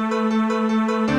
Música